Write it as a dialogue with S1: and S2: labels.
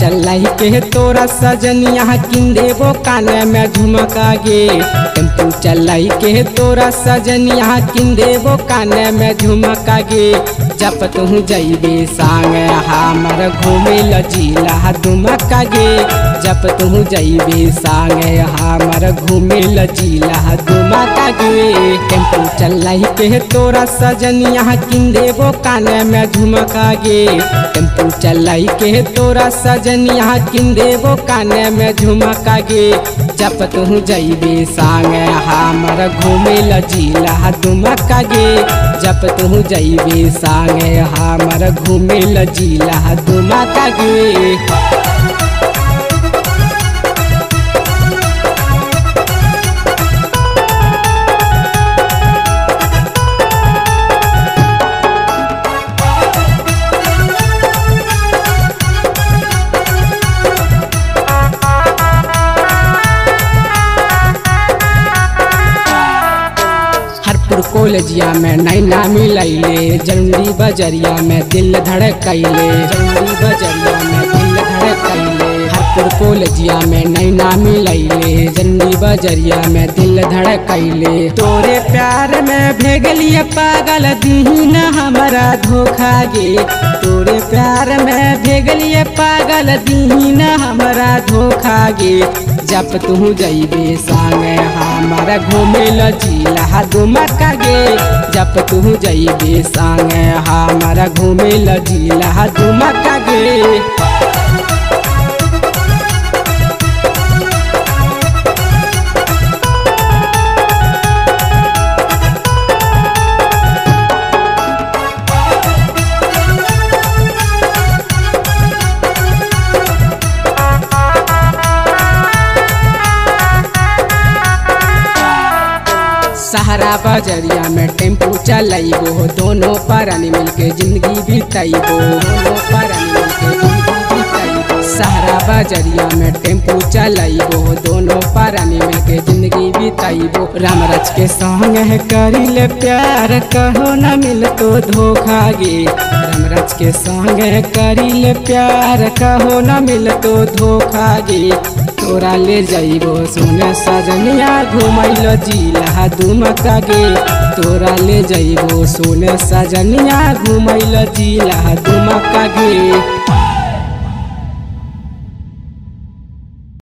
S1: चलाई के तोरा सजनिया किन देवो कान में झुमका गे टेंपू चलाई के तोरा सजनिया किन देवो कान में झुमका गे जब तू जइबे संग हमर घूमे लजीला दुमका गे जब तू जइबे संग हमर घूमे लजीला दुमका गे टेंपू चल के तोरा सजनिया किन देबो काने में झुमका गे टेंपू चल के तोरा सजनिया किन देबो काने में झुमका गे जब तू जैबे संग हमर घूमे लजीला दुमका गे जब तू जइबे सांगे हमर घूमे लजीला दुमका गे हरपुर कोलजिया में नैना मिलैले जंडी बजरिया में दिल धड़कैले जंडी बजरिया में हरपुर कॉलेजिया में नैना मिलैले जंडी बजरिया में दिल धड़कैले तोरे प्यार में भेगलिए पागल दीन हमारा धोखा गे। तोरे प्यार में भेगलिए पागल दीन हमारा धोखा गे। जब तू जइबे संग हमारा घूमे लजीला दुमका गे जब तू जइबे संग हमारा घूमे लजीला दुमका गे सहारा बजरिया में टेंपू चलाइबो, दोनों परानी मिलके ज़िंदगी बिताइबो, दोनों परानी मिलके सहारा बजरिया में टेंपू चलाइबो, दोनों परानी मिलके ज़िंदगी बिताइबो। रामराज के संग है करिले प्यार, कहो न मिल तो धोखा गे। रामराज के संग है करिले प्यार, कहो न मिल तो धोखा गे। तोरा ले जाइबो, सोने सजनिया घुमैलो जिला दुमका गे। तोरा ले जाइबो, सोने सजनिया घुमैलो जिला दुमका गे।